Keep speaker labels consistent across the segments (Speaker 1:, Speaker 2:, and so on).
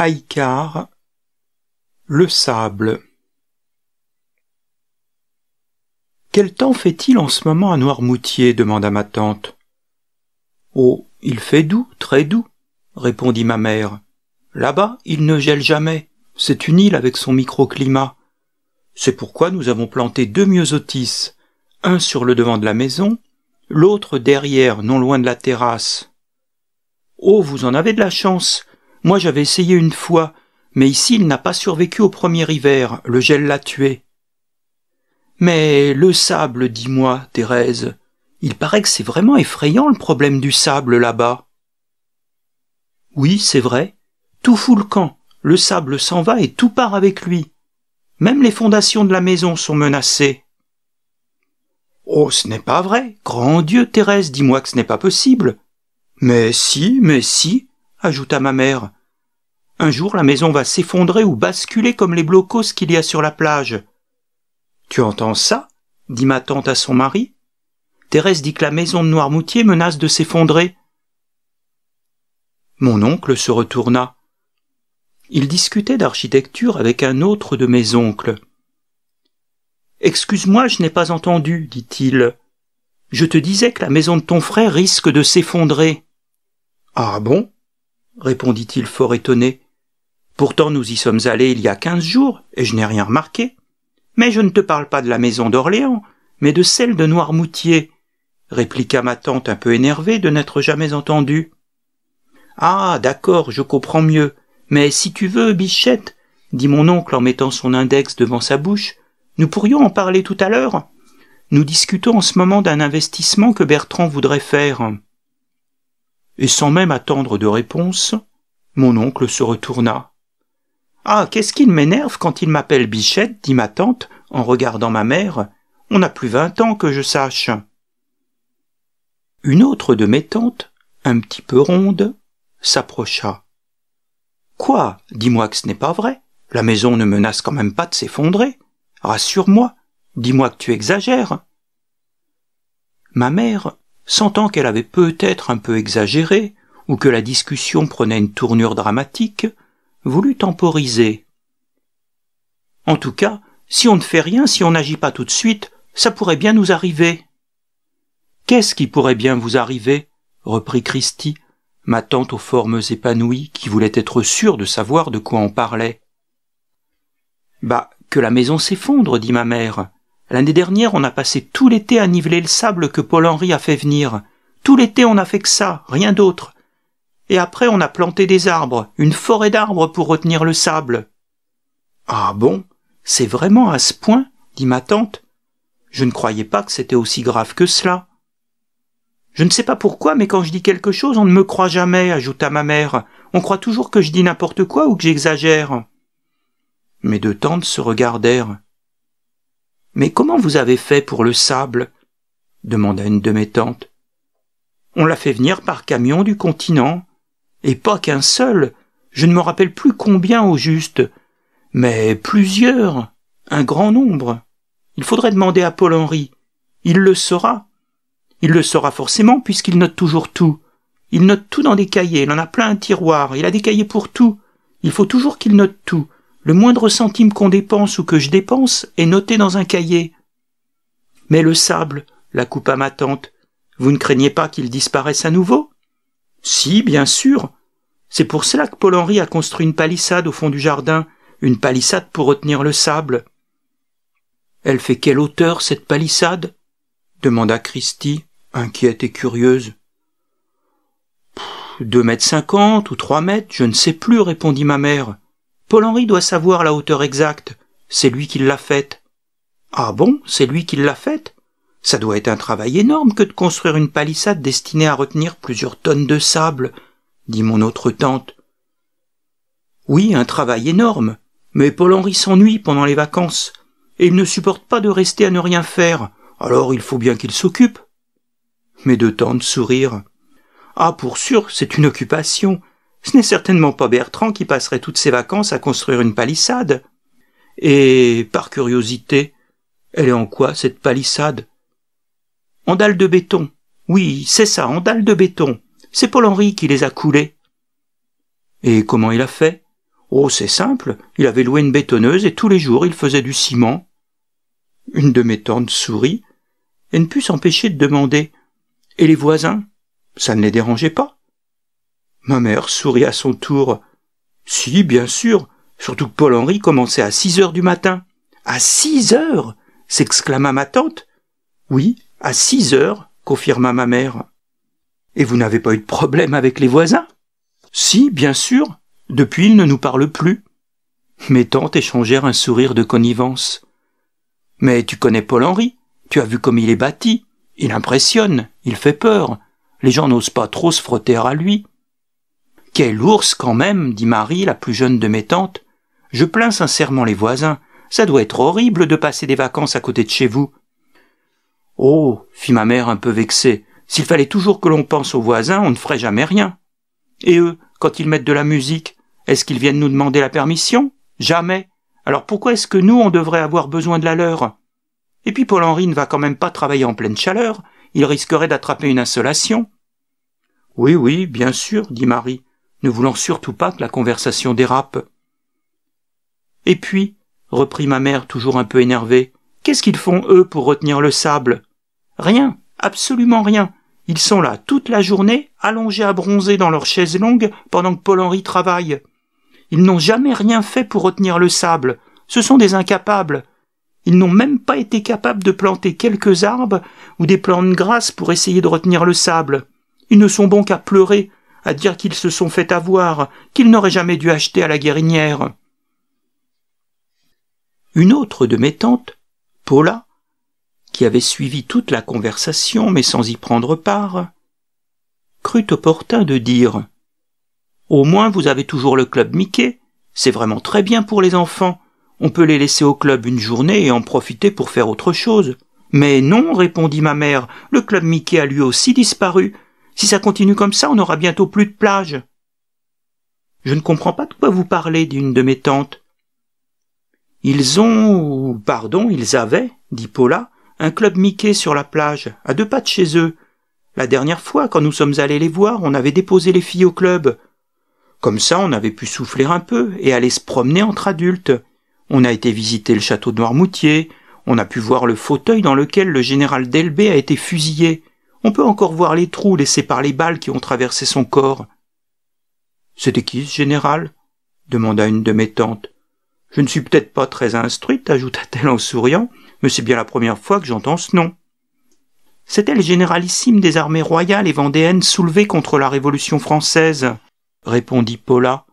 Speaker 1: Haïcar, le sable. Quel temps fait-il en ce moment à Noirmoutier demanda ma tante. Oh, il fait doux, très doux, répondit ma mère. Là-bas, il ne gèle jamais. C'est une île avec son microclimat. C'est pourquoi nous avons planté deux myosotis, un sur le devant de la maison, l'autre derrière, non loin de la terrasse. Oh, vous en avez de la chance. Moi j'avais essayé une fois, mais ici il n'a pas survécu au premier hiver, le gel l'a tué. Mais le sable, dis-moi, Thérèse, il paraît que c'est vraiment effrayant le problème du sable là-bas. Oui, c'est vrai. Tout fout le camp. Le sable s'en va et tout part avec lui. Même les fondations de la maison sont menacées. Oh, ce n'est pas vrai. Grand Dieu, Thérèse, dis-moi que ce n'est pas possible. Mais si, mais si, ajouta ma mère. Un jour la maison va s'effondrer ou basculer comme les blocos qu'il y a sur la plage. Tu entends ça? dit ma tante à son mari. Thérèse dit que la maison de Noirmoutier menace de s'effondrer. Mon oncle se retourna. Il discutait d'architecture avec un autre de mes oncles. Excuse-moi, je n'ai pas entendu, dit-il. Je te disais que la maison de ton frère risque de s'effondrer. Ah bon? répondit-il fort étonné. Pourtant nous y sommes allés il y a quinze jours, et je n'ai rien remarqué. Mais je ne te parle pas de la maison d'Orléans, mais de celle de Noirmoutier, répliqua ma tante un peu énervée de n'être jamais entendue. Ah, d'accord, je comprends mieux. Mais si tu veux, Bichette, dit mon oncle en mettant son index devant sa bouche, nous pourrions en parler tout à l'heure. Nous discutons en ce moment d'un investissement que Bertrand voudrait faire et sans même attendre de réponse, mon oncle se retourna. Ah, qu'est-ce qu'il m'énerve quand il m'appelle Bichette, dit ma tante, en regardant ma mère. On n'a plus vingt ans que je sache. Une autre de mes tantes, un petit peu ronde, s'approcha. Quoi? Dis-moi que ce n'est pas vrai. La maison ne menace quand même pas de s'effondrer. Rassure-moi. Dis-moi que tu exagères. Ma mère sentant qu'elle avait peut-être un peu exagéré, ou que la discussion prenait une tournure dramatique, voulut temporiser. En tout cas, si on ne fait rien, si on n'agit pas tout de suite, ça pourrait bien nous arriver. Qu'est-ce qui pourrait bien vous arriver? reprit Christie, ma tante aux formes épanouies, qui voulait être sûre de savoir de quoi on parlait. Bah, que la maison s'effondre, dit ma mère, L'année dernière, on a passé tout l'été à niveler le sable que Paul-Henri a fait venir. Tout l'été, on n'a fait que ça, rien d'autre. Et après, on a planté des arbres, une forêt d'arbres pour retenir le sable. Ah bon? C'est vraiment à ce point? dit ma tante. Je ne croyais pas que c'était aussi grave que cela. Je ne sais pas pourquoi, mais quand je dis quelque chose, on ne me croit jamais, ajouta ma mère. On croit toujours que je dis n'importe quoi ou que j'exagère. Mes deux tantes se regardèrent. Mais comment vous avez fait pour le sable? demanda une de mes tantes. On l'a fait venir par camion du continent. Et pas qu'un seul. Je ne me rappelle plus combien au juste. Mais plusieurs. Un grand nombre. Il faudrait demander à Paul Henry. Il le saura. Il le saura forcément puisqu'il note toujours tout. Il note tout dans des cahiers, il en a plein un tiroir, il a des cahiers pour tout. Il faut toujours qu'il note tout. Le moindre centime qu'on dépense ou que je dépense est noté dans un cahier. Mais le sable, la coupa ma tante, vous ne craignez pas qu'il disparaisse à nouveau? Si, bien sûr. C'est pour cela que Paul-Henri a construit une palissade au fond du jardin, une palissade pour retenir le sable. Elle fait quelle hauteur, cette palissade? demanda Christie, inquiète et curieuse. Deux mètres cinquante ou trois mètres, je ne sais plus, répondit ma mère. Paul-Henri doit savoir la hauteur exacte. C'est lui qui l'a faite. Ah bon, c'est lui qui l'a faite? Ça doit être un travail énorme que de construire une palissade destinée à retenir plusieurs tonnes de sable, dit mon autre tante. Oui, un travail énorme. Mais Paul-Henri s'ennuie pendant les vacances, et il ne supporte pas de rester à ne rien faire, alors il faut bien qu'il s'occupe. Mes deux tantes sourirent. Ah, pour sûr, c'est une occupation, ce n'est certainement pas Bertrand qui passerait toutes ses vacances à construire une palissade. Et, par curiosité, elle est en quoi, cette palissade? En dalles de béton. Oui, c'est ça, en dalles de béton. C'est Paul-Henri qui les a coulées. Et comment il a fait? Oh, c'est simple, il avait loué une bétonneuse et tous les jours il faisait du ciment. Une de mes tantes sourit et ne put s'empêcher de demander Et les voisins? Ça ne les dérangeait pas Ma mère sourit à son tour. Si, bien sûr, surtout que Paul-Henri commençait à six heures du matin. À six heures s'exclama ma tante. Oui, à six heures, confirma ma mère. Et vous n'avez pas eu de problème avec les voisins? Si, bien sûr. Depuis, ils ne nous parlent plus. Mes tantes échangèrent un sourire de connivence. Mais tu connais Paul-Henri, tu as vu comme il est bâti. Il impressionne, il fait peur. Les gens n'osent pas trop se frotter à lui. Quel ours quand même, dit Marie, la plus jeune de mes tantes. Je plains sincèrement les voisins. Ça doit être horrible de passer des vacances à côté de chez vous. Oh, fit ma mère un peu vexée, s'il fallait toujours que l'on pense aux voisins, on ne ferait jamais rien. Et eux, quand ils mettent de la musique, est-ce qu'ils viennent nous demander la permission? Jamais. Alors pourquoi est-ce que nous, on devrait avoir besoin de la leur? Et puis Paul-Henri ne va quand même pas travailler en pleine chaleur, il risquerait d'attraper une insolation. Oui, oui, bien sûr, dit Marie, ne voulant surtout pas que la conversation dérape. Et puis, reprit ma mère toujours un peu énervée, qu'est-ce qu'ils font, eux, pour retenir le sable? Rien, absolument rien. Ils sont là toute la journée, allongés à bronzer dans leurs chaises longues pendant que Paul-Henri travaille. Ils n'ont jamais rien fait pour retenir le sable. Ce sont des incapables. Ils n'ont même pas été capables de planter quelques arbres ou des plantes grasses pour essayer de retenir le sable. Ils ne sont bons qu'à pleurer, à dire qu'ils se sont fait avoir, qu'ils n'auraient jamais dû acheter à la guérinière. Une autre de mes tantes, Paula, qui avait suivi toute la conversation mais sans y prendre part, crut opportun de dire Au moins vous avez toujours le club Mickey, c'est vraiment très bien pour les enfants, on peut les laisser au club une journée et en profiter pour faire autre chose. Mais non, répondit ma mère, le club Mickey a lui aussi disparu. Si ça continue comme ça, on n'aura bientôt plus de plage. Je ne comprends pas de quoi vous parlez, dit une de mes tantes. Ils ont, pardon, ils avaient, dit Paula, un club Mickey sur la plage, à deux pas de chez eux. La dernière fois, quand nous sommes allés les voir, on avait déposé les filles au club. Comme ça, on avait pu souffler un peu et aller se promener entre adultes. On a été visiter le château de Noirmoutier, on a pu voir le fauteuil dans lequel le général Delbé a été fusillé. On peut encore voir les trous laissés par les balles qui ont traversé son corps. C'était qui ce général? demanda une de mes tantes. Je ne suis peut-être pas très instruite, ajouta-t-elle en souriant, mais c'est bien la première fois que j'entends ce nom. C'était le généralissime des armées royales et vendéennes soulevées contre la Révolution française, répondit Paula.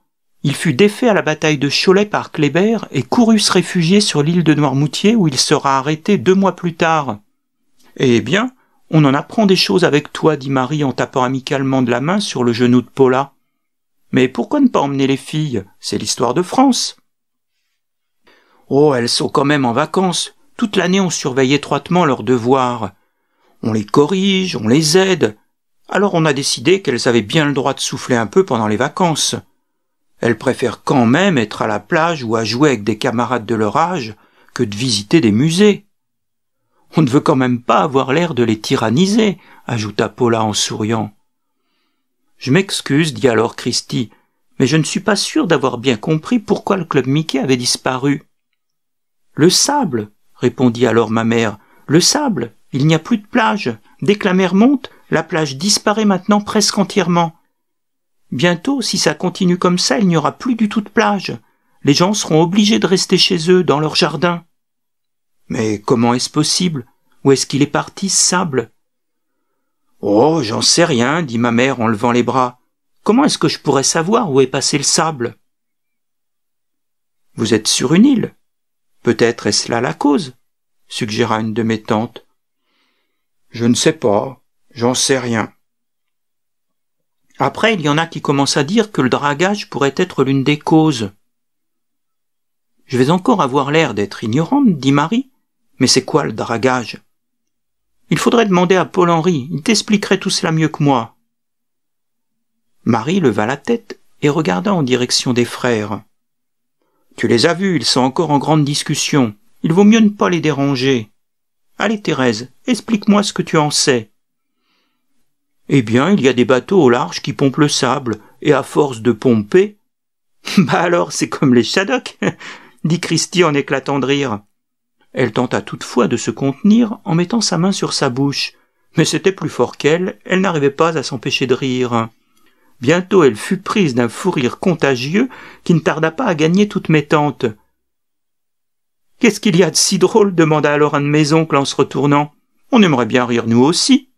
Speaker 1: Il fut défait à la bataille de Cholet par Kléber et courut se réfugier sur l'île de Noirmoutier où il sera arrêté deux mois plus tard. Eh bien, on en apprend des choses avec toi, dit Marie en tapant amicalement de la main sur le genou de Paula. Mais pourquoi ne pas emmener les filles? C'est l'histoire de France. Oh, elles sont quand même en vacances. Toute l'année on surveille étroitement leurs devoirs. On les corrige, on les aide. Alors on a décidé qu'elles avaient bien le droit de souffler un peu pendant les vacances. Elles préfèrent quand même être à la plage ou à jouer avec des camarades de leur âge que de visiter des musées. On ne veut quand même pas avoir l'air de les tyranniser, ajouta Paula en souriant. Je m'excuse, dit alors Christy, mais je ne suis pas sûr d'avoir bien compris pourquoi le club Mickey avait disparu. Le sable, répondit alors ma mère. Le sable, il n'y a plus de plage. Dès que la mer monte, la plage disparaît maintenant presque entièrement. Bientôt, si ça continue comme ça, il n'y aura plus du tout de plage. Les gens seront obligés de rester chez eux, dans leur jardin. Mais comment est-ce possible? Où est-ce qu'il est parti, ce sable? Oh, j'en sais rien, dit ma mère en levant les bras. Comment est-ce que je pourrais savoir où est passé le sable? Vous êtes sur une île. Peut-être est-ce là la cause suggéra une de mes tantes. Je ne sais pas, j'en sais rien. Après, il y en a qui commencent à dire que le dragage pourrait être l'une des causes. Je vais encore avoir l'air d'être ignorante, dit Marie. Mais c'est quoi le dragage? Il faudrait demander à Paul-Henri, il t'expliquerait tout cela mieux que moi. Marie leva la tête et regarda en direction des frères. Tu les as vus, ils sont encore en grande discussion. Il vaut mieux ne pas les déranger. Allez, Thérèse, explique-moi ce que tu en sais. Eh bien, il y a des bateaux au large qui pompent le sable, et à force de pomper. Bah alors, c'est comme les Shadocks, dit Christie en éclatant de rire. Elle tenta toutefois de se contenir en mettant sa main sur sa bouche, mais c'était plus fort qu'elle, elle n'arrivait pas à s'empêcher de rire. Bientôt elle fut prise d'un fou rire contagieux qui ne tarda pas à gagner toutes mes tantes. Qu'est-ce qu'il y a de si drôle? demanda alors un de mes oncles en se retournant. On aimerait bien rire nous aussi.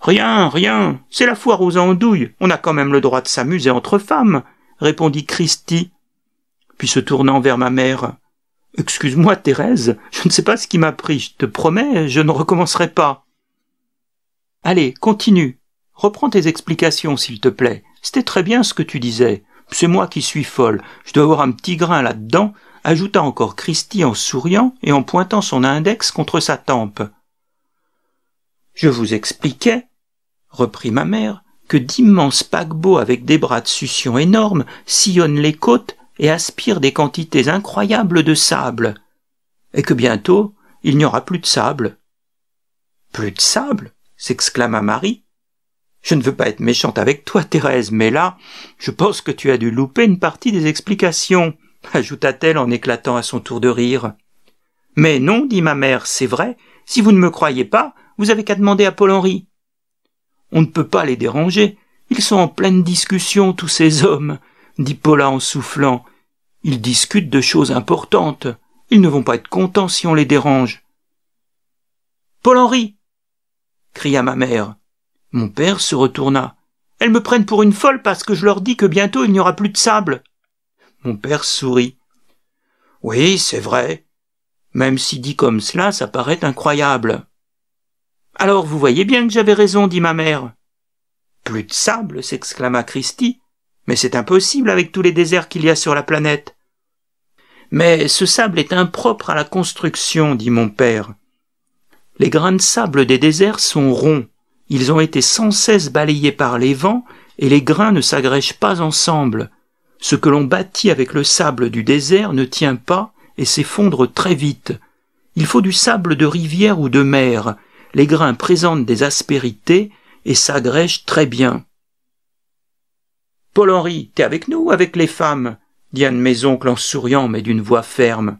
Speaker 1: Rien, rien, c'est la foire aux andouilles, on a quand même le droit de s'amuser entre femmes, répondit Christie. Puis se tournant vers ma mère. Excuse-moi, Thérèse, je ne sais pas ce qui m'a pris, je te promets, je ne recommencerai pas. Allez, continue. Reprends tes explications, s'il te plaît. C'était très bien ce que tu disais. C'est moi qui suis folle. Je dois avoir un petit grain là-dedans, ajouta encore Christie en souriant et en pointant son index contre sa tempe. Je vous expliquais, reprit ma mère, que d'immenses paquebots avec des bras de succion énormes sillonnent les côtes et aspirent des quantités incroyables de sable, et que bientôt il n'y aura plus de sable. Plus de sable s'exclama Marie. Je ne veux pas être méchante avec toi, Thérèse, mais là, je pense que tu as dû louper une partie des explications, ajouta-t-elle en éclatant à son tour de rire. Mais non, dit ma mère, c'est vrai, si vous ne me croyez pas, vous avez qu'à demander à Paul-Henri. On ne peut pas les déranger. Ils sont en pleine discussion, tous ces hommes, dit Paula en soufflant. Ils discutent de choses importantes. Ils ne vont pas être contents si on les dérange. Paul-Henri cria ma mère. Mon père se retourna. Elles me prennent pour une folle parce que je leur dis que bientôt il n'y aura plus de sable. Mon père sourit. Oui, c'est vrai. Même si dit comme cela, ça paraît incroyable. Alors vous voyez bien que j'avais raison, dit ma mère. Plus de sable, s'exclama Christie. Mais c'est impossible avec tous les déserts qu'il y a sur la planète. Mais ce sable est impropre à la construction, dit mon père. Les grains de sable des déserts sont ronds. Ils ont été sans cesse balayés par les vents et les grains ne s'agrègent pas ensemble. Ce que l'on bâtit avec le sable du désert ne tient pas et s'effondre très vite. Il faut du sable de rivière ou de mer, les grains présentent des aspérités et s'agrègent très bien. Paul-Henri, t'es avec nous ou avec les femmes? dit mes oncles en souriant mais d'une voix ferme.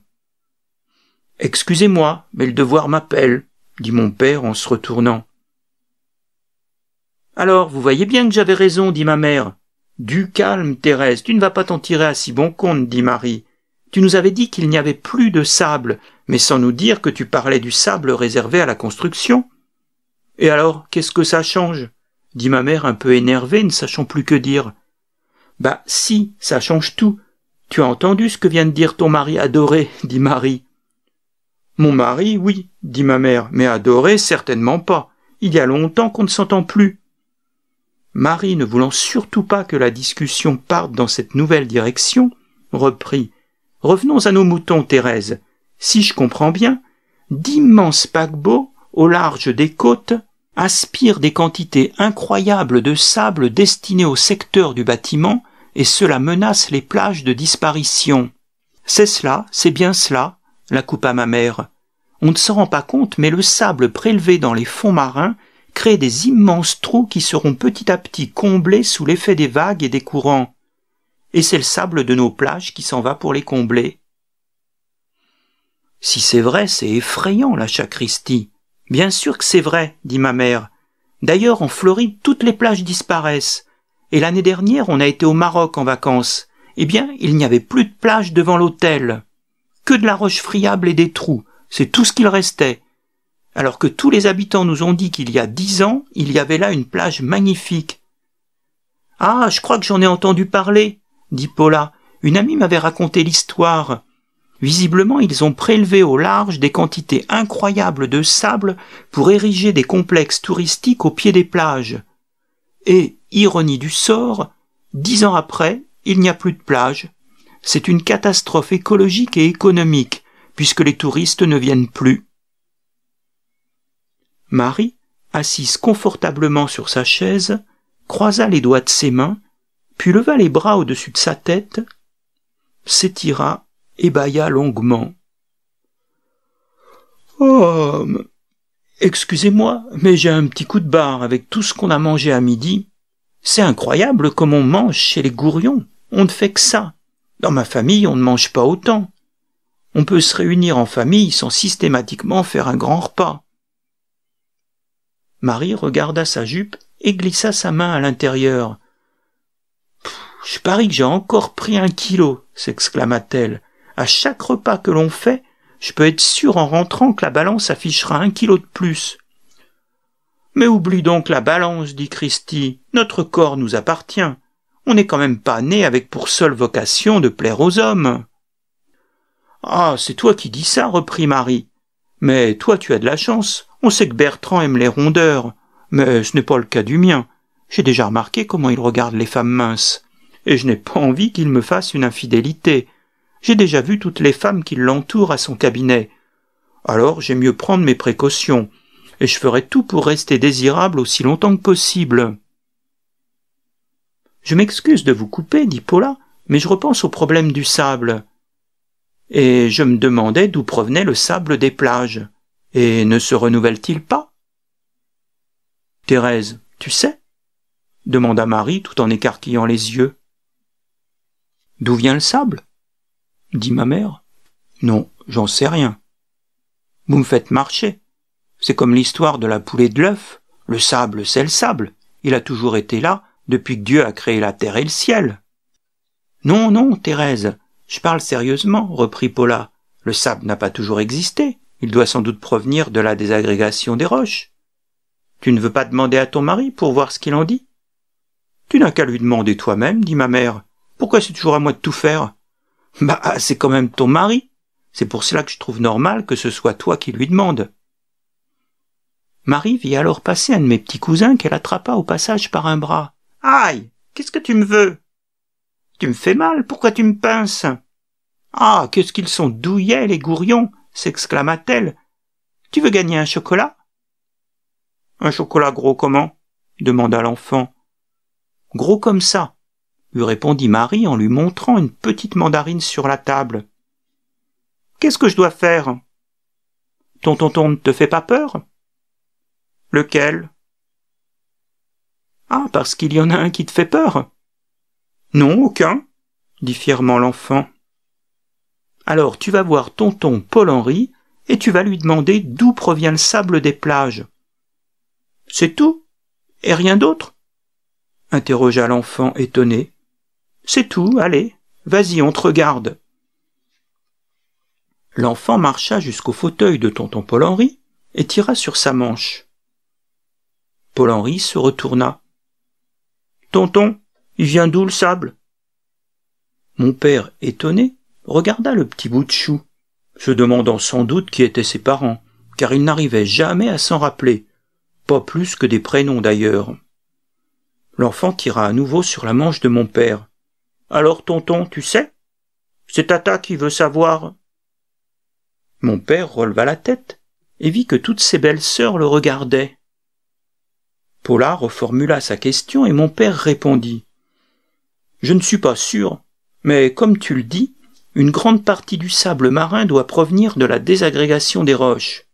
Speaker 1: Excusez-moi, mais le devoir m'appelle, dit mon père en se retournant. Alors, vous voyez bien que j'avais raison, dit ma mère. Du calme, Thérèse, tu ne vas pas t'en tirer à si bon compte, dit Marie. Tu nous avais dit qu'il n'y avait plus de sable, mais sans nous dire que tu parlais du sable réservé à la construction. Et alors, qu'est-ce que ça change? dit ma mère un peu énervée, ne sachant plus que dire. Bah si, ça change tout. Tu as entendu ce que vient de dire ton mari adoré, dit Marie. Mon mari, oui, dit ma mère, mais adoré, certainement pas. Il y a longtemps qu'on ne s'entend plus. Marie, ne voulant surtout pas que la discussion parte dans cette nouvelle direction, reprit. Revenons à nos moutons, Thérèse si je comprends bien, d'immenses paquebots au large des côtes aspirent des quantités incroyables de sable destinées au secteur du bâtiment et cela menace les plages de disparition. C'est cela, c'est bien cela, la coupa ma mère. On ne s'en rend pas compte, mais le sable prélevé dans les fonds marins crée des immenses trous qui seront petit à petit comblés sous l'effet des vagues et des courants. Et c'est le sable de nos plages qui s'en va pour les combler. Si c'est vrai, c'est effrayant, la Christie. Bien sûr que c'est vrai, dit ma mère. D'ailleurs, en Floride, toutes les plages disparaissent. Et l'année dernière, on a été au Maroc en vacances. Eh bien, il n'y avait plus de plage devant l'hôtel. Que de la roche friable et des trous. C'est tout ce qu'il restait. Alors que tous les habitants nous ont dit qu'il y a dix ans, il y avait là une plage magnifique. Ah, je crois que j'en ai entendu parler, dit Paula. Une amie m'avait raconté l'histoire. Visiblement, ils ont prélevé au large des quantités incroyables de sable pour ériger des complexes touristiques au pied des plages. Et, ironie du sort, dix ans après, il n'y a plus de plage. C'est une catastrophe écologique et économique, puisque les touristes ne viennent plus. Marie, assise confortablement sur sa chaise, croisa les doigts de ses mains, puis leva les bras au-dessus de sa tête, s'étira et bâilla longuement. Oh. Excusez-moi, mais j'ai un petit coup de barre avec tout ce qu'on a mangé à midi. C'est incroyable comme on mange chez les gourions. On ne fait que ça. Dans ma famille, on ne mange pas autant. On peut se réunir en famille sans systématiquement faire un grand repas. Marie regarda sa jupe et glissa sa main à l'intérieur. Je parie que j'ai encore pris un kilo, s'exclama-t-elle. À chaque repas que l'on fait, je peux être sûr en rentrant que la balance affichera un kilo de plus. Mais oublie donc la balance, dit Christy. Notre corps nous appartient. On n'est quand même pas né avec pour seule vocation de plaire aux hommes. Ah, c'est toi qui dis ça, reprit Marie. Mais toi tu as de la chance. On sait que Bertrand aime les rondeurs. Mais ce n'est pas le cas du mien. J'ai déjà remarqué comment il regarde les femmes minces. Et je n'ai pas envie qu'il me fasse une infidélité. J'ai déjà vu toutes les femmes qui l'entourent à son cabinet. Alors j'ai mieux prendre mes précautions, et je ferai tout pour rester désirable aussi longtemps que possible. Je m'excuse de vous couper, dit Paula, mais je repense au problème du sable. Et je me demandais d'où provenait le sable des plages. Et ne se renouvelle-t-il pas? Thérèse, tu sais? demanda Marie tout en écarquillant les yeux. D'où vient le sable? dit ma mère. Non, j'en sais rien. Vous me faites marcher. C'est comme l'histoire de la poulée de l'œuf. Le sable, c'est le sable. Il a toujours été là, depuis que Dieu a créé la terre et le ciel. Non, non, Thérèse, je parle sérieusement, reprit Paula. Le sable n'a pas toujours existé. Il doit sans doute provenir de la désagrégation des roches. Tu ne veux pas demander à ton mari pour voir ce qu'il en dit? Tu n'as qu'à lui demander toi-même, dit ma mère. Pourquoi c'est toujours à moi de tout faire? Bah, c'est quand même ton mari. C'est pour cela que je trouve normal que ce soit toi qui lui demande. Marie vit alors passer un de mes petits cousins qu'elle attrapa au passage par un bras. Aïe Qu'est-ce que tu me veux? Tu me fais mal, pourquoi tu me pinces? Ah, qu'est-ce qu'ils sont douillets, les gourions! s'exclama-t-elle. Tu veux gagner un chocolat? Un chocolat gros comment? demanda l'enfant. Gros comme ça, lui répondit Marie en lui montrant une petite mandarine sur la table. Qu'est-ce que je dois faire? Ton tonton ne te fait pas peur? Lequel? Ah, parce qu'il y en a un qui te fait peur Non, aucun, dit fièrement l'enfant. Alors tu vas voir tonton Paul-Henri et tu vas lui demander d'où provient le sable des plages. C'est tout Et rien d'autre? interrogea l'enfant étonné. C'est tout, allez, vas-y, on te regarde. L'enfant marcha jusqu'au fauteuil de tonton Paul-Henri et tira sur sa manche. Paul-Henri se retourna. Tonton, il vient d'où le sable? Mon père, étonné, regarda le petit bout de chou, se demandant sans doute qui étaient ses parents, car il n'arrivait jamais à s'en rappeler, pas plus que des prénoms d'ailleurs. L'enfant tira à nouveau sur la manche de mon père. Alors, tonton, tu sais? C'est Tata qui veut savoir. Mon père releva la tête et vit que toutes ses belles sœurs le regardaient. Paula reformula sa question et mon père répondit. Je ne suis pas sûr, mais comme tu le dis, une grande partie du sable marin doit provenir de la désagrégation des roches.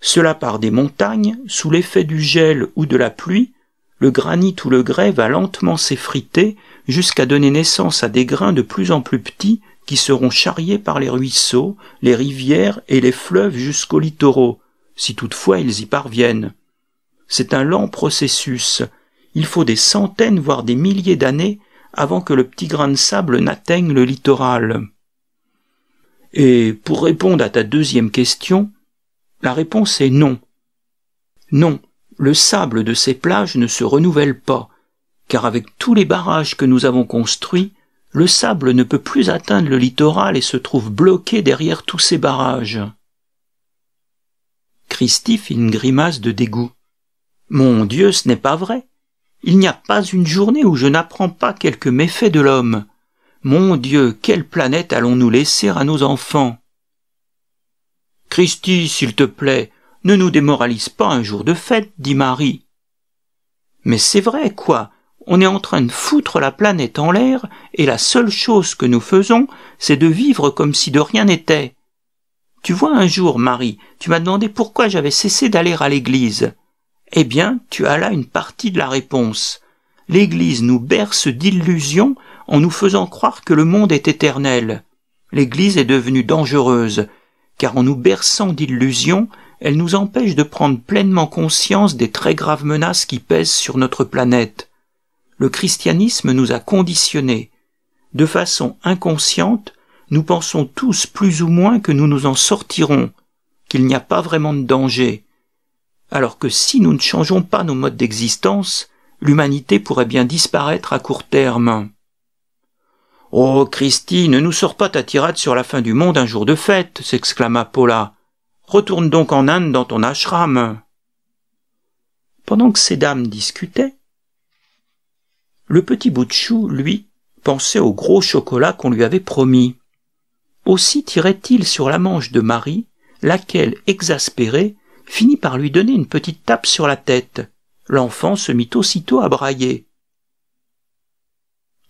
Speaker 1: Cela part des montagnes, sous l'effet du gel ou de la pluie, le granit ou le grès va lentement s'effriter jusqu'à donner naissance à des grains de plus en plus petits qui seront charriés par les ruisseaux, les rivières et les fleuves jusqu'aux littoraux, si toutefois ils y parviennent. C'est un lent processus. Il faut des centaines, voire des milliers d'années avant que le petit grain de sable n'atteigne le littoral. Et pour répondre à ta deuxième question, la réponse est non. Non, le sable de ces plages ne se renouvelle pas, car avec tous les barrages que nous avons construits, le sable ne peut plus atteindre le littoral et se trouve bloqué derrière tous ces barrages. Christy fit une grimace de dégoût. Mon Dieu, ce n'est pas vrai. Il n'y a pas une journée où je n'apprends pas quelques méfaits de l'homme. Mon Dieu, quelle planète allons-nous laisser à nos enfants? Christy, s'il te plaît, ne nous démoralise pas un jour de fête, dit Marie. Mais c'est vrai, quoi. On est en train de foutre la planète en l'air, et la seule chose que nous faisons, c'est de vivre comme si de rien n'était. Tu vois, un jour, Marie, tu m'as demandé pourquoi j'avais cessé d'aller à l'église. Eh bien, tu as là une partie de la réponse. L'Église nous berce d'illusions en nous faisant croire que le monde est éternel. L'Église est devenue dangereuse, car en nous berçant d'illusions, elle nous empêche de prendre pleinement conscience des très graves menaces qui pèsent sur notre planète. Le christianisme nous a conditionnés. De façon inconsciente, nous pensons tous plus ou moins que nous nous en sortirons, qu'il n'y a pas vraiment de danger. Alors que si nous ne changeons pas nos modes d'existence, l'humanité pourrait bien disparaître à court terme. Oh, Christy, ne nous sors pas ta tirade sur la fin du monde un jour de fête, s'exclama Paula. Retourne donc en Inde dans ton ashram. Pendant que ces dames discutaient, le petit bout de chou, lui, pensait au gros chocolat qu'on lui avait promis. Aussi tirait-il sur la manche de Marie, laquelle, exaspérée, finit par lui donner une petite tape sur la tête. L'enfant se mit aussitôt à brailler.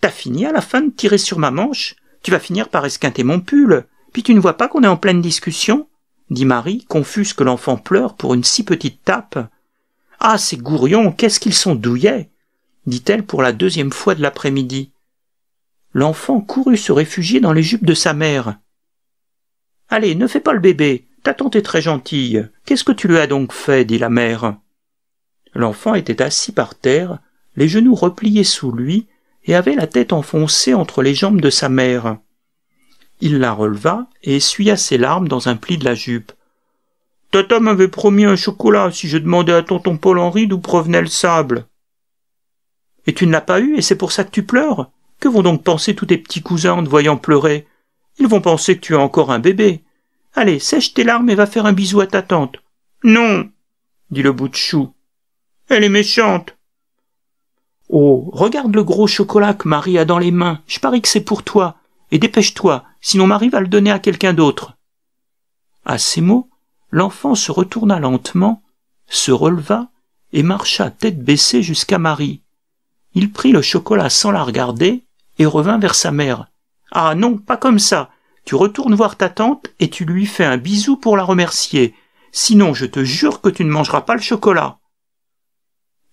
Speaker 1: T'as fini à la fin de tirer sur ma manche? Tu vas finir par esquinter mon pull. Puis tu ne vois pas qu'on est en pleine discussion? dit Marie, confuse que l'enfant pleure pour une si petite tape. Ah, ces gourions, qu'est-ce qu'ils sont douillets dit-elle pour la deuxième fois de l'après-midi. L'enfant courut se réfugier dans les jupes de sa mère. Allez, ne fais pas le bébé, ta tante est très gentille. Qu'est-ce que tu lui as donc fait dit la mère. L'enfant était assis par terre, les genoux repliés sous lui, et avait la tête enfoncée entre les jambes de sa mère. Il la releva et essuya ses larmes dans un pli de la jupe. Tata m'avait promis un chocolat si je demandais à tonton Paul-Henri d'où provenait le sable. Et tu ne l'as pas eu et c'est pour ça que tu pleures? Que vont donc penser tous tes petits cousins en te voyant pleurer? Ils vont penser que tu es encore un bébé. Allez, sèche tes larmes et va faire un bisou à ta tante. Non, dit le bout de chou. Elle est méchante. Oh, regarde le gros chocolat que Marie a dans les mains. Je parie que c'est pour toi. Et dépêche-toi, sinon Marie va le donner à quelqu'un d'autre. À ces mots, l'enfant se retourna lentement, se releva et marcha tête baissée jusqu'à Marie. Il prit le chocolat sans la regarder et revint vers sa mère. Ah non, pas comme ça. Tu retournes voir ta tante et tu lui fais un bisou pour la remercier. Sinon, je te jure que tu ne mangeras pas le chocolat.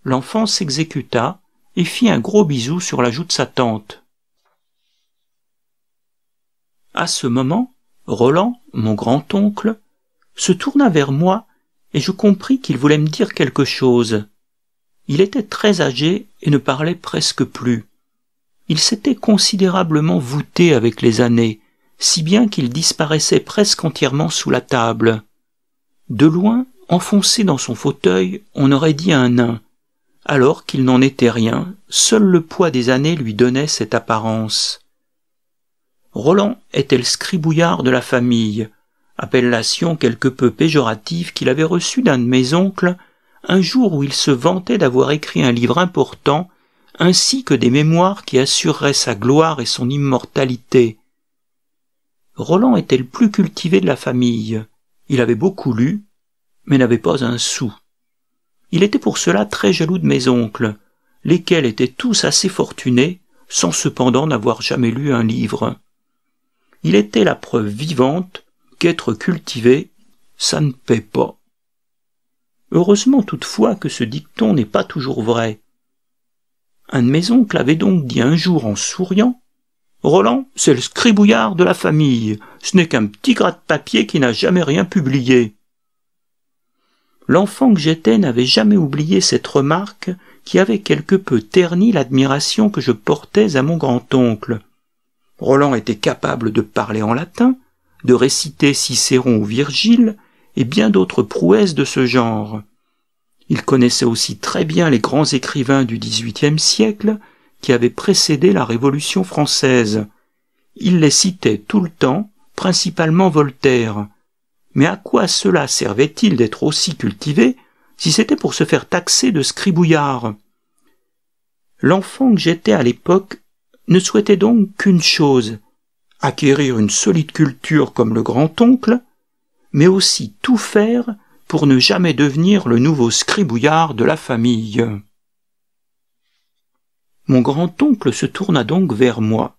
Speaker 1: L'enfant s'exécuta et fit un gros bisou sur la joue de sa tante. À ce moment, Roland, mon grand-oncle, se tourna vers moi et je compris qu'il voulait me dire quelque chose. Il était très âgé et ne parlait presque plus. Il s'était considérablement voûté avec les années, si bien qu'il disparaissait presque entièrement sous la table. De loin, enfoncé dans son fauteuil, on aurait dit un nain, alors qu'il n'en était rien, seul le poids des années lui donnait cette apparence. Roland était le scribouillard de la famille, appellation quelque peu péjorative qu'il avait reçue d'un de mes oncles un jour où il se vantait d'avoir écrit un livre important, ainsi que des mémoires qui assureraient sa gloire et son immortalité. Roland était le plus cultivé de la famille. Il avait beaucoup lu, mais n'avait pas un sou. Il était pour cela très jaloux de mes oncles, lesquels étaient tous assez fortunés, sans cependant n'avoir jamais lu un livre. Il était la preuve vivante qu'être cultivé, ça ne paie pas. Heureusement toutefois que ce dicton n'est pas toujours vrai. Un de mes oncles avait donc dit un jour en souriant Roland, c'est le scribouillard de la famille, ce n'est qu'un petit gras de papier qui n'a jamais rien publié. L'enfant que j'étais n'avait jamais oublié cette remarque qui avait quelque peu terni l'admiration que je portais à mon grand-oncle. Roland était capable de parler en latin, de réciter Cicéron ou Virgile, et bien d'autres prouesses de ce genre. Il connaissait aussi très bien les grands écrivains du XVIIIe siècle qui avaient précédé la Révolution française. Il les citait tout le temps, principalement Voltaire. Mais à quoi cela servait-il d'être aussi cultivé si c'était pour se faire taxer de scribouillard? L'enfant que j'étais à l'époque ne souhaitait donc qu'une chose, acquérir une solide culture comme le grand-oncle, mais aussi tout faire pour ne jamais devenir le nouveau scribouillard de la famille. Mon grand-oncle se tourna donc vers moi.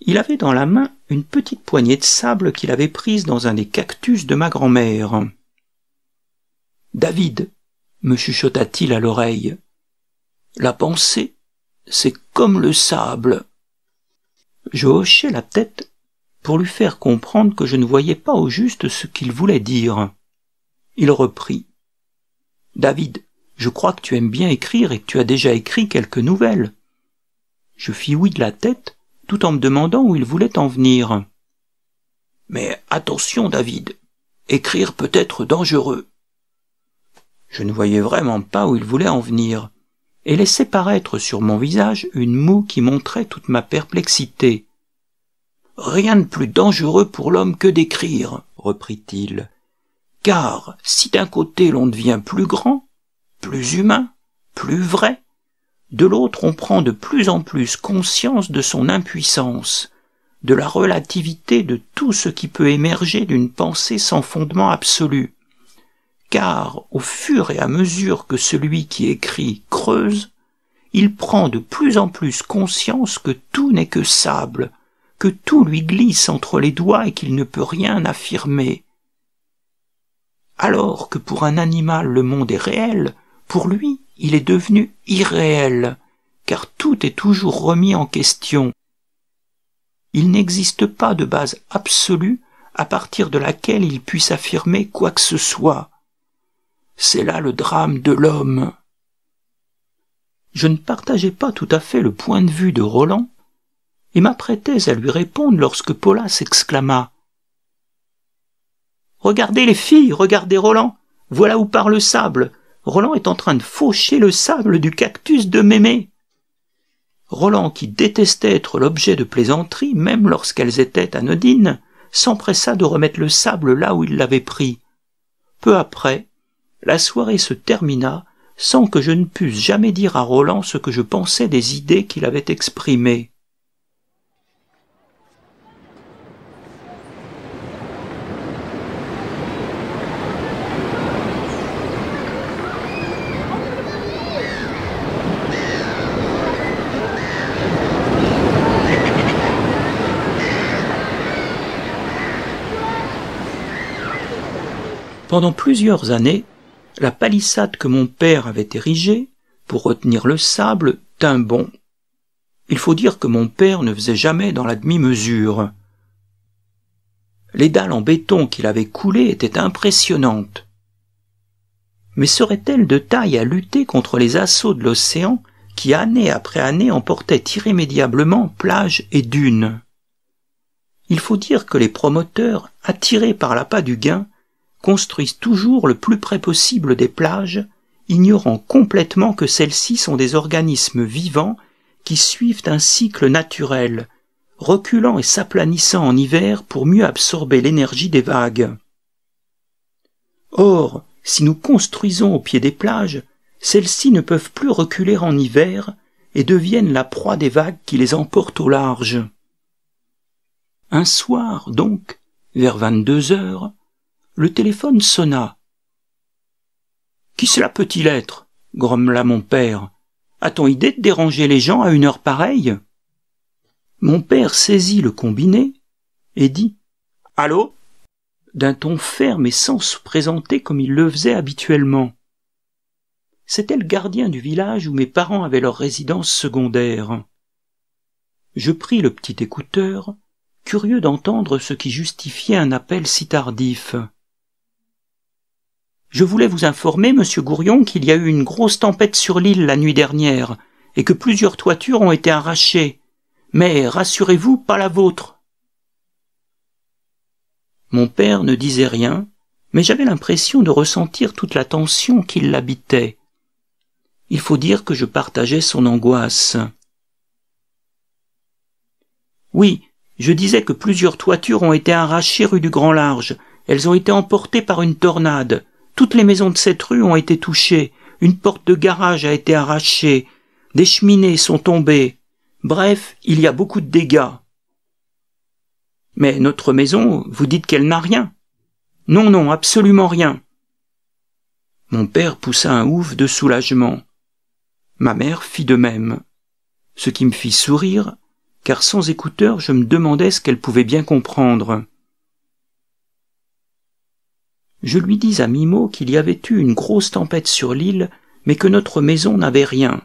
Speaker 1: Il avait dans la main une petite poignée de sable qu'il avait prise dans un des cactus de ma grand-mère. David, me chuchota-t-il à l'oreille, la pensée c'est comme le sable. Je hochai la tête pour lui faire comprendre que je ne voyais pas au juste ce qu'il voulait dire. Il reprit. David, je crois que tu aimes bien écrire et que tu as déjà écrit quelques nouvelles. Je fis oui de la tête, tout en me demandant où il voulait en venir. Mais attention, David, écrire peut être dangereux. Je ne voyais vraiment pas où il voulait en venir, et laissai paraître sur mon visage une moue qui montrait toute ma perplexité. Rien de plus dangereux pour l'homme que d'écrire, reprit-il. Car si d'un côté l'on devient plus grand, plus humain, plus vrai, de l'autre on prend de plus en plus conscience de son impuissance, de la relativité de tout ce qui peut émerger d'une pensée sans fondement absolu. Car au fur et à mesure que celui qui écrit creuse, il prend de plus en plus conscience que tout n'est que sable, que tout lui glisse entre les doigts et qu'il ne peut rien affirmer. Alors que pour un animal le monde est réel, pour lui il est devenu irréel, car tout est toujours remis en question. Il n'existe pas de base absolue à partir de laquelle il puisse affirmer quoi que ce soit. C'est là le drame de l'homme. Je ne partageais pas tout à fait le point de vue de Roland, et m'apprêtais à lui répondre lorsque Paula s'exclama. Regardez les filles, regardez Roland, voilà où part le sable. Roland est en train de faucher le sable du cactus de Mémé. Roland, qui détestait être l'objet de plaisanteries, même lorsqu'elles étaient anodines, s'empressa de remettre le sable là où il l'avait pris. Peu après, la soirée se termina sans que je ne pusse jamais dire à Roland ce que je pensais des idées qu'il avait exprimées. Pendant plusieurs années, la palissade que mon père avait érigée pour retenir le sable tint bon. Il faut dire que mon père ne faisait jamais dans la demi-mesure. Les dalles en béton qu'il avait coulées étaient impressionnantes. Mais seraient-elles de taille à lutter contre les assauts de l'océan qui année après année emportaient irrémédiablement plage et dunes? Il faut dire que les promoteurs, attirés par l'appât du gain, construisent toujours le plus près possible des plages, ignorant complètement que celles-ci sont des organismes vivants qui suivent un cycle naturel, reculant et s'aplanissant en hiver pour mieux absorber l'énergie des vagues. Or, si nous construisons au pied des plages, celles-ci ne peuvent plus reculer en hiver et deviennent la proie des vagues qui les emportent au large. Un soir, donc, vers vingt-deux heures, le téléphone sonna. Qui cela peut-il être? grommela mon père. A-t-on idée de déranger les gens à une heure pareille? Mon père saisit le combiné et dit Allô? d'un ton ferme et sans se présenter comme il le faisait habituellement. C'était le gardien du village où mes parents avaient leur résidence secondaire. Je pris le petit écouteur, curieux d'entendre ce qui justifiait un appel si tardif. Je voulais vous informer, monsieur Gourion, qu'il y a eu une grosse tempête sur l'île la nuit dernière, et que plusieurs toitures ont été arrachées. Mais rassurez-vous, pas la vôtre. Mon père ne disait rien, mais j'avais l'impression de ressentir toute la tension qui l'habitait. Il faut dire que je partageais son angoisse. Oui, je disais que plusieurs toitures ont été arrachées rue du Grand Large. Elles ont été emportées par une tornade. Toutes les maisons de cette rue ont été touchées, une porte de garage a été arrachée, des cheminées sont tombées. Bref, il y a beaucoup de dégâts. Mais notre maison, vous dites qu'elle n'a rien. Non, non, absolument rien. Mon père poussa un ouf de soulagement. Ma mère fit de même. Ce qui me fit sourire, car sans écouteurs je me demandais ce qu'elle pouvait bien comprendre je lui dis à mi-mot qu'il y avait eu une grosse tempête sur l'île, mais que notre maison n'avait rien.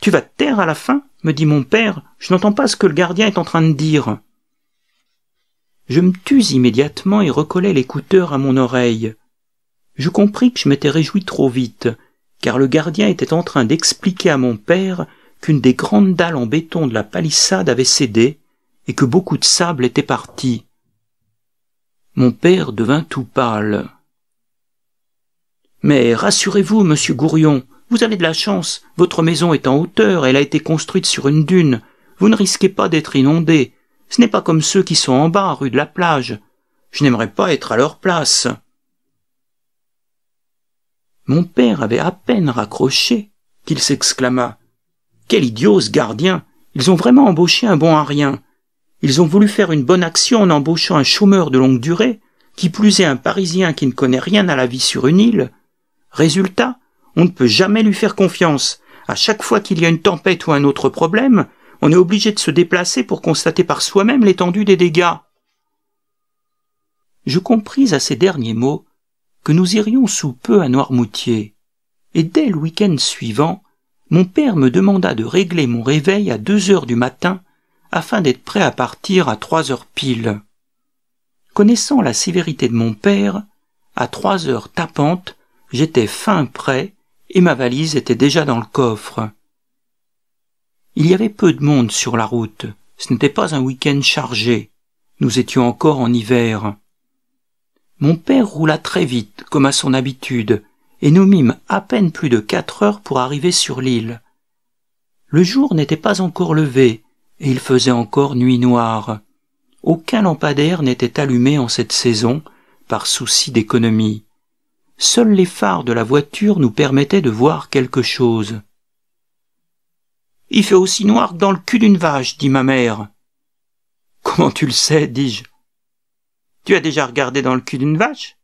Speaker 1: Tu vas te taire à la fin? me dit mon père, je n'entends pas ce que le gardien est en train de dire. Je me tus immédiatement et recollai l'écouteur à mon oreille. Je compris que je m'étais réjoui trop vite, car le gardien était en train d'expliquer à mon père qu'une des grandes dalles en béton de la palissade avait cédé et que beaucoup de sable était parti. Mon père devint tout pâle. Mais rassurez-vous, monsieur Gourion, vous avez de la chance. Votre maison est en hauteur, elle a été construite sur une dune. Vous ne risquez pas d'être inondé. Ce n'est pas comme ceux qui sont en bas, rue de la plage. Je n'aimerais pas être à leur place. Mon père avait à peine raccroché qu'il s'exclama. Quel idiot ce gardien. Ils ont vraiment embauché un bon à rien. Ils ont voulu faire une bonne action en embauchant un chômeur de longue durée, qui plus est un Parisien qui ne connaît rien à la vie sur une île. Résultat, on ne peut jamais lui faire confiance. À chaque fois qu'il y a une tempête ou un autre problème, on est obligé de se déplacer pour constater par soi-même l'étendue des dégâts. Je compris à ces derniers mots que nous irions sous peu à Noirmoutier, et dès le week-end suivant, mon père me demanda de régler mon réveil à deux heures du matin afin d'être prêt à partir à trois heures pile. Connaissant la sévérité de mon père, à trois heures tapantes, j'étais fin prêt et ma valise était déjà dans le coffre. Il y avait peu de monde sur la route. Ce n'était pas un week-end chargé. Nous étions encore en hiver. Mon père roula très vite, comme à son habitude, et nous mîmes à peine plus de quatre heures pour arriver sur l'île. Le jour n'était pas encore levé, et il faisait encore nuit noire. Aucun lampadaire n'était allumé en cette saison, par souci d'économie. Seuls les phares de la voiture nous permettaient de voir quelque chose. Il fait aussi noir que dans le cul d'une vache, dit ma mère. Comment tu le sais, dis-je? Tu as déjà regardé dans le cul d'une vache?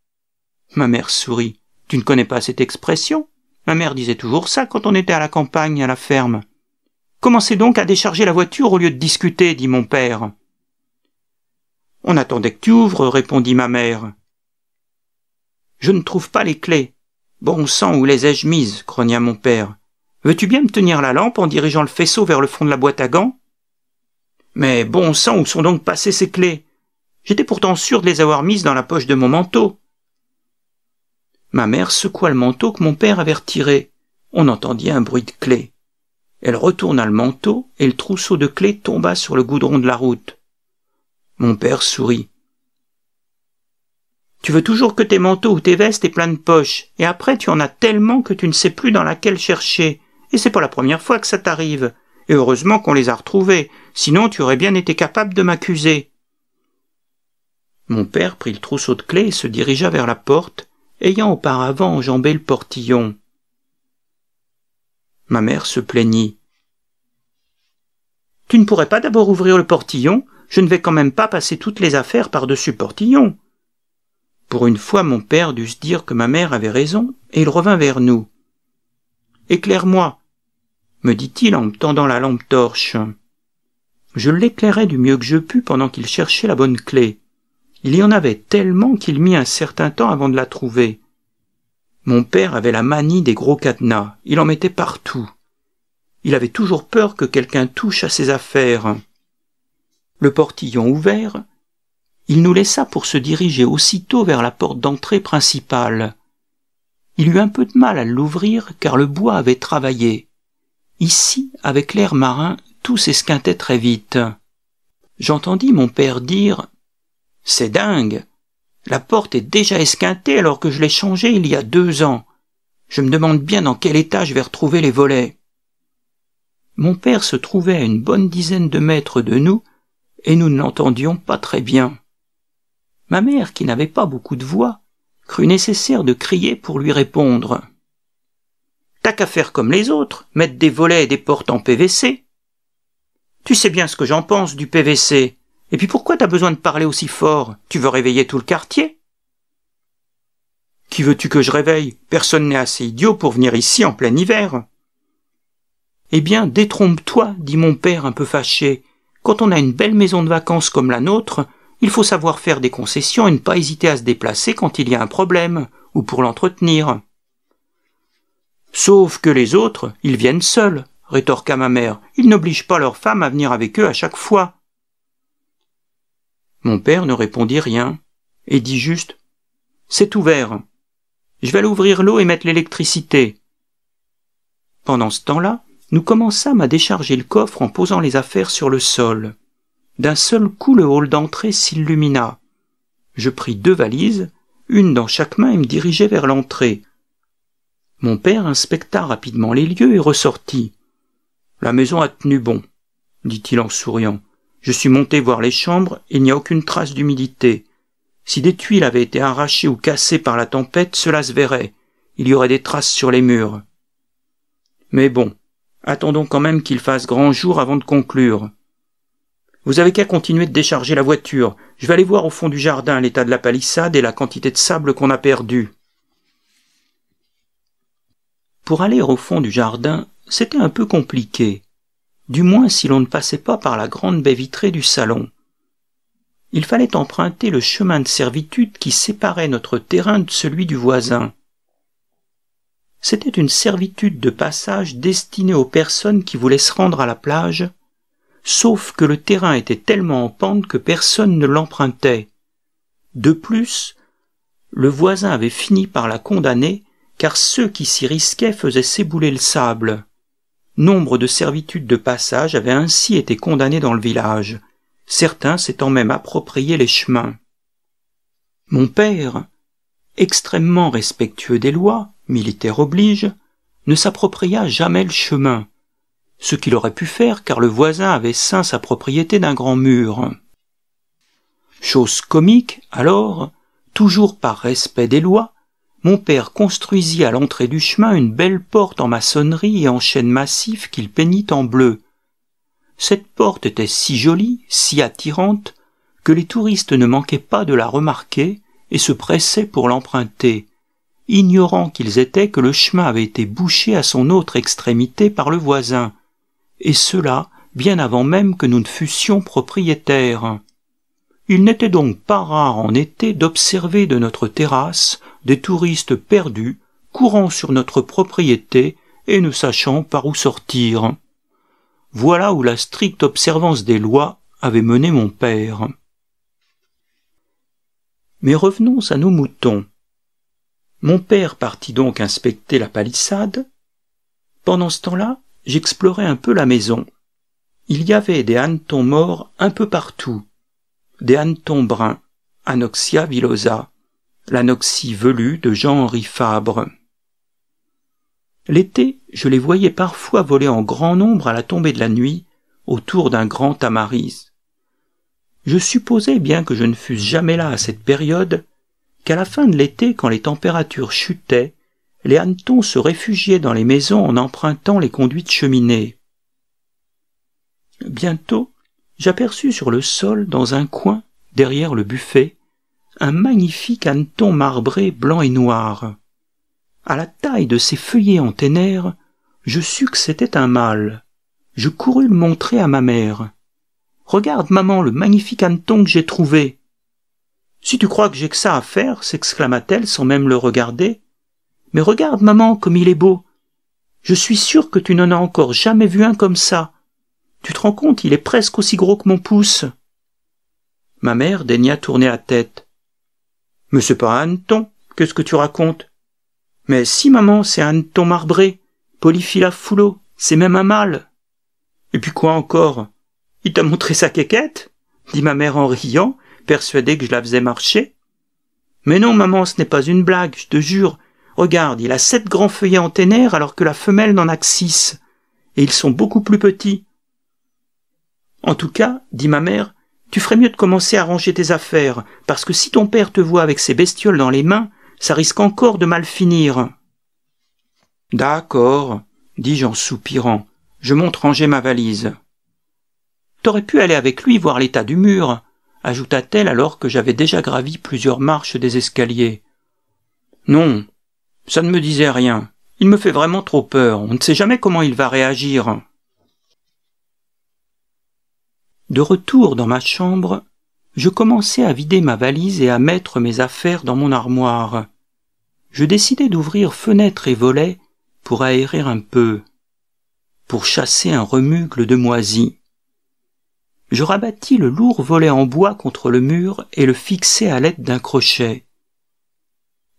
Speaker 1: Ma mère sourit. Tu ne connais pas cette expression? Ma mère disait toujours ça quand on était à la campagne, à la ferme. Commencez donc à décharger la voiture au lieu de discuter, dit mon père. On attendait que tu ouvres, répondit ma mère. Je ne trouve pas les clés. Bon sang, où les ai-je mises? grogna mon père. Veux-tu bien me tenir la lampe en dirigeant le faisceau vers le fond de la boîte à gants? Mais bon sang, où sont donc passées ces clés? J'étais pourtant sûr de les avoir mises dans la poche de mon manteau. Ma mère secoua le manteau que mon père avait retiré. On entendit un bruit de clés. Elle retourna le manteau et le trousseau de clés tomba sur le goudron de la route. Mon père sourit. Tu veux toujours que tes manteaux ou tes vestes aient plein de poches, et après tu en as tellement que tu ne sais plus dans laquelle chercher. Et c'est pas la première fois que ça t'arrive. Et heureusement qu'on les a retrouvés, sinon tu aurais bien été capable de m'accuser. Mon père prit le trousseau de clés et se dirigea vers la porte, ayant auparavant enjambé le portillon. Ma mère se plaignit. Tu ne pourrais pas d'abord ouvrir le portillon? Je ne vais quand même pas passer toutes les affaires par-dessus portillon. Pour une fois mon père dut se dire que ma mère avait raison, et il revint vers nous. Éclaire-moi, me dit-il en me tendant la lampe torche. Je l'éclairai du mieux que je pus pendant qu'il cherchait la bonne clé. Il y en avait tellement qu'il mit un certain temps avant de la trouver. Mon père avait la manie des gros cadenas, il en mettait partout. Il avait toujours peur que quelqu'un touche à ses affaires. Le portillon ouvert, il nous laissa pour se diriger aussitôt vers la porte d'entrée principale. Il eut un peu de mal à l'ouvrir car le bois avait travaillé. Ici, avec l'air marin, tout s'esquintait très vite. J'entendis mon père dire C'est dingue. La porte est déjà esquintée alors que je l'ai changée il y a deux ans. Je me demande bien dans quel état je vais retrouver les volets. Mon père se trouvait à une bonne dizaine de mètres de nous, et nous ne l'entendions pas très bien. Ma mère, qui n'avait pas beaucoup de voix, crut nécessaire de crier pour lui répondre. T'as qu'à faire comme les autres, mettre des volets et des portes en PVC. Tu sais bien ce que j'en pense du PVC. Et puis pourquoi t'as besoin de parler aussi fort? Tu veux réveiller tout le quartier? Qui veux-tu que je réveille? Personne n'est assez idiot pour venir ici en plein hiver. Eh bien, détrompe-toi, dit mon père un peu fâché. Quand on a une belle maison de vacances comme la nôtre, il faut savoir faire des concessions et ne pas hésiter à se déplacer quand il y a un problème, ou pour l'entretenir. Sauf que les autres, ils viennent seuls, rétorqua ma mère. Ils n'obligent pas leurs femmes à venir avec eux à chaque fois. Mon père ne répondit rien, et dit juste C'est ouvert. Je vais aller ouvrir l'eau et mettre l'électricité. Pendant ce temps-là, nous commençâmes à décharger le coffre en posant les affaires sur le sol. D'un seul coup, le hall d'entrée s'illumina. Je pris deux valises, une dans chaque main et me dirigeai vers l'entrée. Mon père inspecta rapidement les lieux et ressortit. La maison a tenu bon, dit-il en souriant. Je suis monté voir les chambres, il n'y a aucune trace d'humidité. Si des tuiles avaient été arrachées ou cassées par la tempête, cela se verrait. Il y aurait des traces sur les murs. Mais bon, attendons quand même qu'il fasse grand jour avant de conclure. Vous avez qu'à continuer de décharger la voiture. Je vais aller voir au fond du jardin l'état de la palissade et la quantité de sable qu'on a perdu. Pour aller au fond du jardin, c'était un peu compliqué, du moins si l'on ne passait pas par la grande baie vitrée du salon. Il fallait emprunter le chemin de servitude qui séparait notre terrain de celui du voisin. C'était une servitude de passage destinée aux personnes qui voulaient se rendre à la plage sauf que le terrain était tellement en pente que personne ne l'empruntait. De plus, le voisin avait fini par la condamner, car ceux qui s'y risquaient faisaient s'ébouler le sable. Nombre de servitudes de passage avaient ainsi été condamnées dans le village, certains s'étant même approprié les chemins. Mon père, extrêmement respectueux des lois, militaire oblige, ne s'appropria jamais le chemin, ce qu'il aurait pu faire car le voisin avait ceint sa propriété d'un grand mur. Chose comique, alors, toujours par respect des lois, mon père construisit à l'entrée du chemin une belle porte en maçonnerie et en chêne massif qu'il peignit en bleu. Cette porte était si jolie, si attirante, que les touristes ne manquaient pas de la remarquer et se pressaient pour l'emprunter, ignorant qu'ils étaient que le chemin avait été bouché à son autre extrémité par le voisin, et cela bien avant même que nous ne fussions propriétaires. Il n'était donc pas rare en été d'observer de notre terrasse des touristes perdus, courant sur notre propriété et ne sachant par où sortir. Voilà où la stricte observance des lois avait mené mon père. Mais revenons à nos moutons. Mon père partit donc inspecter la palissade. Pendant ce temps-là, j'explorais un peu la maison. Il y avait des hannetons morts un peu partout, des hannetons bruns, Anoxia villosa, l'anoxie velue de Jean-Henri Fabre. L'été, je les voyais parfois voler en grand nombre à la tombée de la nuit autour d'un grand tamaris. Je supposais, bien que je ne fusse jamais là à cette période, qu'à la fin de l'été, quand les températures chutaient, les hannetons se réfugiaient dans les maisons en empruntant les conduites cheminées. Bientôt, j'aperçus sur le sol, dans un coin, derrière le buffet, un magnifique hanneton marbré blanc et noir. À la taille de ses feuillets antennaires, je sus que c'était un mâle. Je courus le montrer à ma mère. Regarde, maman, le magnifique hanneton que j'ai trouvé. Si tu crois que j'ai que ça à faire, s'exclama-t-elle sans même le regarder, mais regarde, maman, comme il est beau. Je suis sûre que tu n'en as encore jamais vu un comme ça. Tu te rends compte, il est presque aussi gros que mon pouce. Ma mère daigna tourner la tête. Mais c'est pas un hanneton, qu'est-ce que tu racontes? Mais si, maman, c'est un hanneton marbré, Polyphila foulot, c'est même un mâle. Et puis quoi encore? Il t'a montré sa quéquette? Dit ma mère en riant, persuadée que je la faisais marcher. Mais non, maman, ce n'est pas une blague, je te jure, Regarde, il a sept grands feuillets antennaires alors que la femelle n'en a que six. Et ils sont beaucoup plus petits. En tout cas, dit ma mère, tu ferais mieux de commencer à ranger tes affaires, parce que si ton père te voit avec ces bestioles dans les mains, ça risque encore de mal finir. D'accord, dis-je en soupirant. Je monte ranger ma valise. T'aurais pu aller avec lui voir l'état du mur, ajouta-t-elle alors que j'avais déjà gravi plusieurs marches des escaliers. Non, ça ne me disait rien. Il me fait vraiment trop peur. On ne sait jamais comment il va réagir. De retour dans ma chambre, je commençai à vider ma valise et à mettre mes affaires dans mon armoire. Je décidai d'ouvrir fenêtres et volets pour aérer un peu. pour chasser un remugle de moisi. Je rabattis le lourd volet en bois contre le mur et le fixai à l'aide d'un crochet.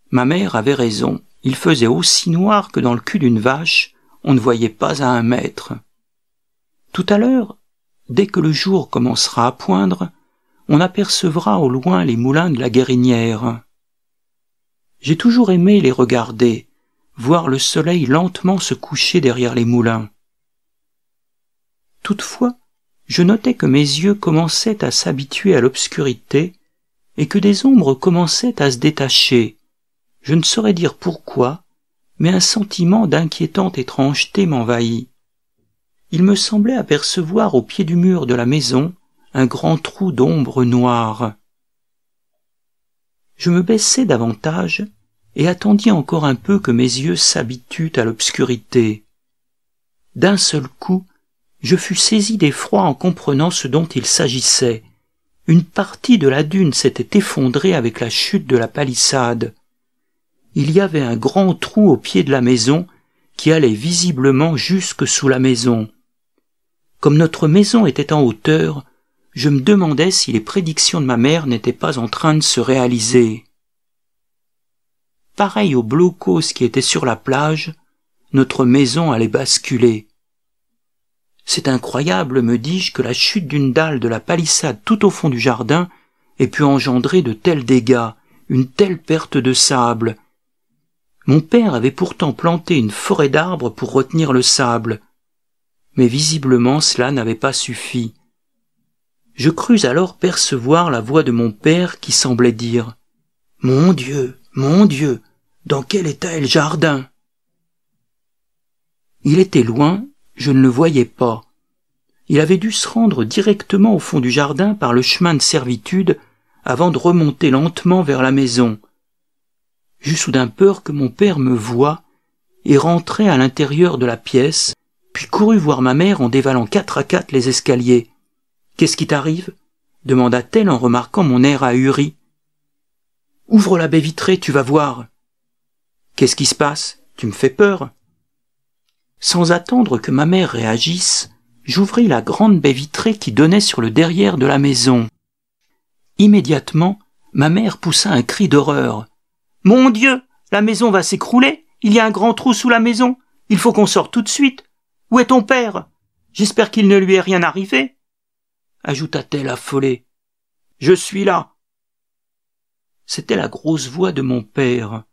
Speaker 1: Ma mère avait raison, il faisait aussi noir que dans le cul d'une vache, on ne voyait pas à un mètre. Tout à l'heure, dès que le jour commencera à poindre, on apercevra au loin les moulins de la guérinière. J'ai toujours aimé les regarder, voir le soleil lentement se coucher derrière les moulins. Toutefois, je notais que mes yeux commençaient à s'habituer à l'obscurité et que des ombres commençaient à se détacher. Je ne saurais dire pourquoi, mais un sentiment d'inquiétante étrangeté m'envahit. Il me semblait apercevoir au pied du mur de la maison un grand trou d'ombre noire. Je me baissai davantage et attendis encore un peu que mes yeux s'habituent à l'obscurité. D'un seul coup, je fus saisi d'effroi en comprenant ce dont il s'agissait. Une partie de la dune s'était effondrée avec la chute de la palissade. Il y avait un grand trou au pied de la maison qui allait visiblement jusque sous la maison. Comme notre maison était en hauteur, je me demandais si les prédictions de ma mère n'étaient pas en train de se réaliser. Pareil au blocos qui était sur la plage, notre maison allait basculer. C'est incroyable, me dis-je, que la chute d'une dalle de la palissade tout au fond du jardin ait pu engendrer de tels dégâts, une telle perte de sable. Mon père avait pourtant planté une forêt d'arbres pour retenir le sable, mais visiblement cela n'avait pas suffi. Je crus alors percevoir la voix de mon père qui semblait dire Mon Dieu, mon Dieu, dans quel état est le jardin? Il était loin, je ne le voyais pas. Il avait dû se rendre directement au fond du jardin par le chemin de servitude avant de remonter lentement vers la maison. J'eus soudain peur que mon père me voie et rentrait à l'intérieur de la pièce, puis courut voir ma mère en dévalant quatre à quatre les escaliers. Qu'est-ce qui t'arrive? demanda-t-elle en remarquant mon air ahuri. Ouvre la baie vitrée, tu vas voir. Qu'est-ce qui se passe Tu me fais peur. Sans attendre que ma mère réagisse, j'ouvris la grande baie vitrée qui donnait sur le derrière de la maison. Immédiatement, ma mère poussa un cri d'horreur. Mon Dieu, la maison va s'écrouler. Il y a un grand trou sous la maison. Il faut qu'on sorte tout de suite. Où est ton père? J'espère qu'il ne lui est rien arrivé. ajouta-t-elle affolée. Je suis là. C'était la grosse voix de mon père.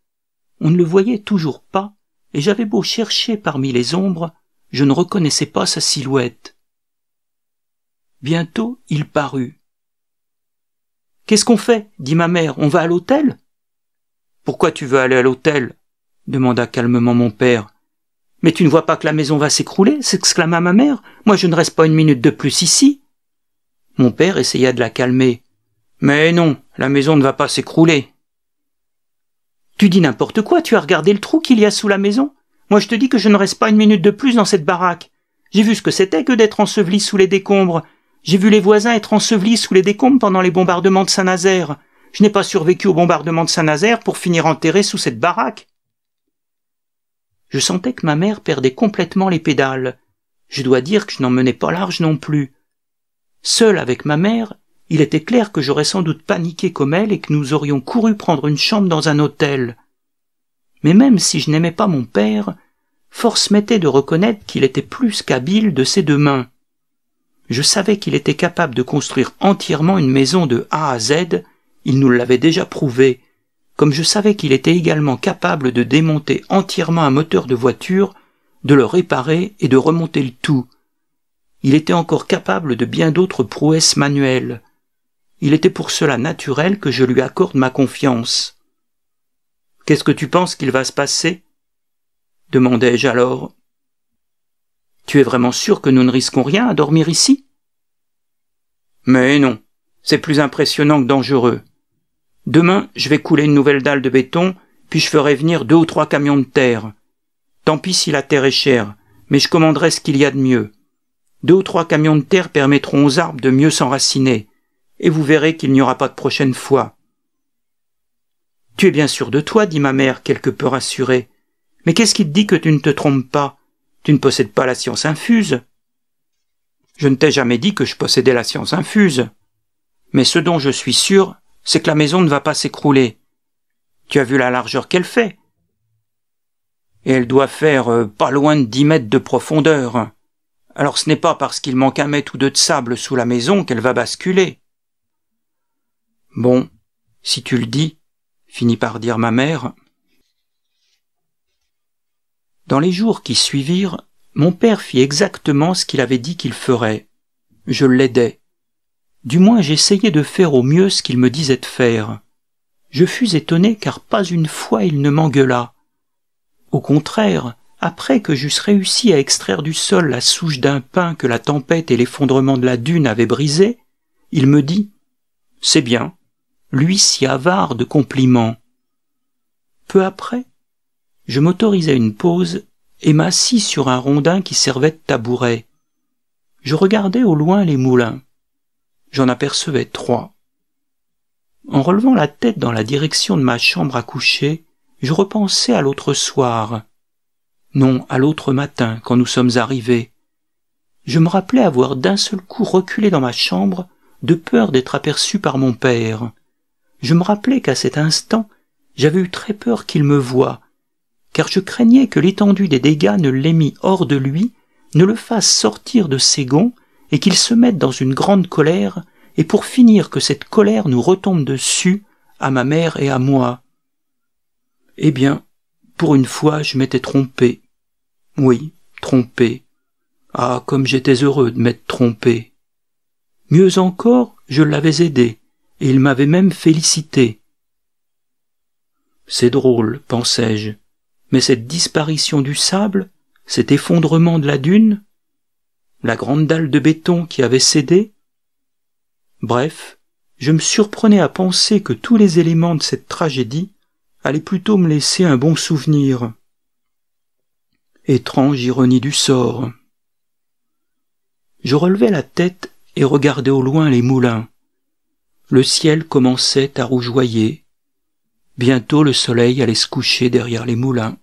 Speaker 1: On ne le voyait toujours pas, et j'avais beau chercher parmi les ombres, je ne reconnaissais pas sa silhouette. Bientôt il parut. Qu'est-ce qu'on fait? dit ma mère. On va à l'hôtel? Pourquoi tu veux aller à l'hôtel? demanda calmement mon père. Mais tu ne vois pas que la maison va s'écrouler s'exclama ma mère. Moi je ne reste pas une minute de plus ici. Mon père essaya de la calmer. Mais non, la maison ne va pas s'écrouler. Tu dis n'importe quoi, tu as regardé le trou qu'il y a sous la maison Moi je te dis que je ne reste pas une minute de plus dans cette baraque. J'ai vu ce que c'était que d'être enseveli sous les décombres. J'ai vu les voisins être ensevelis sous les décombres pendant les bombardements de Saint-Nazaire. Je n'ai pas survécu au bombardement de Saint-Nazaire pour finir enterré sous cette baraque. Je sentais que ma mère perdait complètement les pédales. Je dois dire que je n'en menais pas large non plus. Seul avec ma mère, il était clair que j'aurais sans doute paniqué comme elle et que nous aurions couru prendre une chambre dans un hôtel. Mais même si je n'aimais pas mon père, force m'était de reconnaître qu'il était plus qu'habile de ses deux mains. Je savais qu'il était capable de construire entièrement une maison de A à Z, il nous l'avait déjà prouvé, comme je savais qu'il était également capable de démonter entièrement un moteur de voiture, de le réparer et de remonter le tout. Il était encore capable de bien d'autres prouesses manuelles. Il était pour cela naturel que je lui accorde ma confiance. Qu'est-ce que tu penses qu'il va se passer? demandai-je alors. Tu es vraiment sûr que nous ne risquons rien à dormir ici? Mais non, c'est plus impressionnant que dangereux. Demain, je vais couler une nouvelle dalle de béton, puis je ferai venir deux ou trois camions de terre. Tant pis si la terre est chère, mais je commanderai ce qu'il y a de mieux. Deux ou trois camions de terre permettront aux arbres de mieux s'enraciner et vous verrez qu'il n'y aura pas de prochaine fois. Tu es bien sûr de toi, dit ma mère, quelque peu rassurée. Mais qu'est-ce qui te dit que tu ne te trompes pas? Tu ne possèdes pas la science infuse. Je ne t'ai jamais dit que je possédais la science infuse. Mais ce dont je suis sûr, c'est que la maison ne va pas s'écrouler. Tu as vu la largeur qu'elle fait. Et elle doit faire euh, pas loin de dix mètres de profondeur. Alors ce n'est pas parce qu'il manque un mètre ou deux de sable sous la maison qu'elle va basculer. Bon, si tu le dis, finit par dire ma mère. Dans les jours qui suivirent, mon père fit exactement ce qu'il avait dit qu'il ferait. Je l'aidais. Du moins j'essayais de faire au mieux ce qu'il me disait de faire. Je fus étonné car pas une fois il ne m'engueula. Au contraire, après que j'eusse réussi à extraire du sol la souche d'un pain que la tempête et l'effondrement de la dune avaient brisé, il me dit C'est bien, lui si avare de compliments. Peu après, je m'autorisai une pause et m'assis sur un rondin qui servait de tabouret. Je regardais au loin les moulins. J'en apercevais trois. En relevant la tête dans la direction de ma chambre à coucher, je repensais à l'autre soir. Non, à l'autre matin, quand nous sommes arrivés. Je me rappelais avoir d'un seul coup reculé dans ma chambre, de peur d'être aperçu par mon père. Je me rappelais qu'à cet instant, j'avais eu très peur qu'il me voie, car je craignais que l'étendue des dégâts ne l'ait mis hors de lui, ne le fasse sortir de ses gonds, et qu'il se mette dans une grande colère, et pour finir que cette colère nous retombe dessus, à ma mère et à moi. Eh bien, pour une fois, je m'étais trompé. Oui, trompé. Ah, comme j'étais heureux de m'être trompé. Mieux encore, je l'avais aidé, et il m'avait même félicité. C'est drôle, pensai-je, mais cette disparition du sable, cet effondrement de la dune, la grande dalle de béton qui avait cédé, bref, je me surprenais à penser que tous les éléments de cette tragédie allaient plutôt me laisser un bon souvenir. Étrange ironie du sort. Je relevais la tête et regardais au loin les moulins. Le ciel commençait à rougeoyer. Bientôt le soleil allait se coucher derrière les moulins.